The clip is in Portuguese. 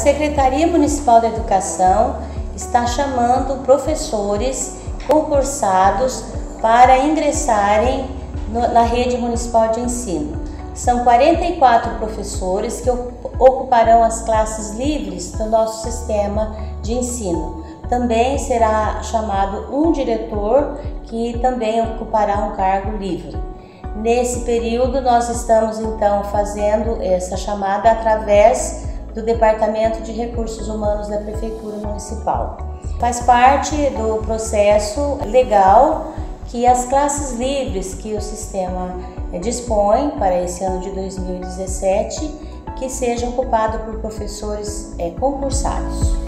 Secretaria Municipal da Educação está chamando professores concursados para ingressarem na rede municipal de ensino. São 44 professores que ocuparão as classes livres do nosso sistema de ensino. Também será chamado um diretor que também ocupará um cargo livre. Nesse período, nós estamos então fazendo essa chamada através do Departamento de Recursos Humanos da Prefeitura Municipal. Faz parte do processo legal que as classes livres que o sistema dispõe para esse ano de 2017 que seja ocupado por professores é, concursados.